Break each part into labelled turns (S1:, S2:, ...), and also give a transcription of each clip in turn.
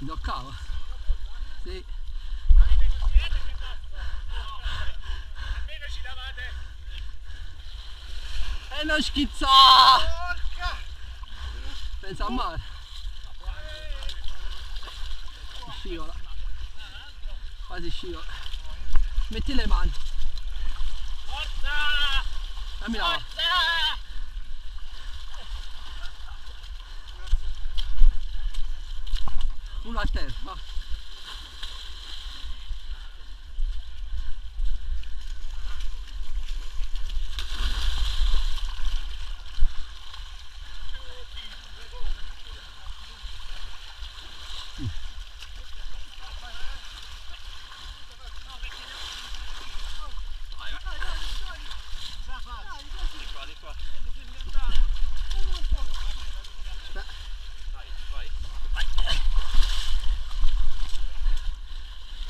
S1: Mi toccava? Sì.
S2: Almeno ci davate.
S1: E non schizza!
S2: Porca!
S1: Pensa a mare. Scivola. Quasi scivola. Metti le mani.
S2: Forza!
S1: Dammi la mano. Unachtell.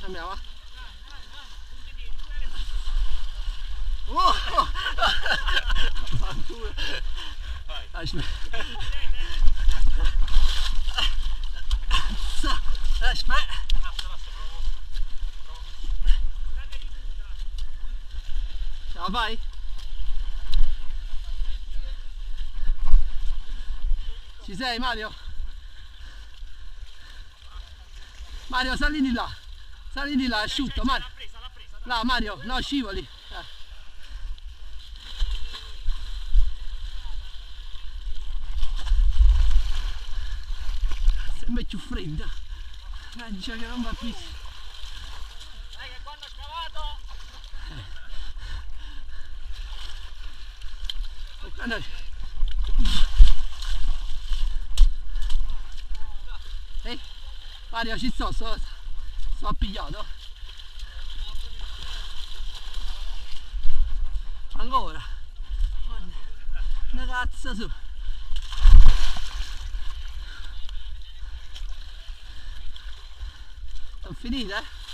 S1: A terra. va. Oh! Fanculo. Dai, smetti. Dai, smetti. Ce la fai? Ci sei Mario? Mario sali di là, sali di là, asciutto, Mario. No Mario, no scivoli. Eh. Sembra più fredda. Eh, dice che non va più.
S2: Dai che quando ho scavato.
S1: Ehi, Mario ci sto, sto, sto appigliato. Ancora. Una cazzo su. Sono finite? eh?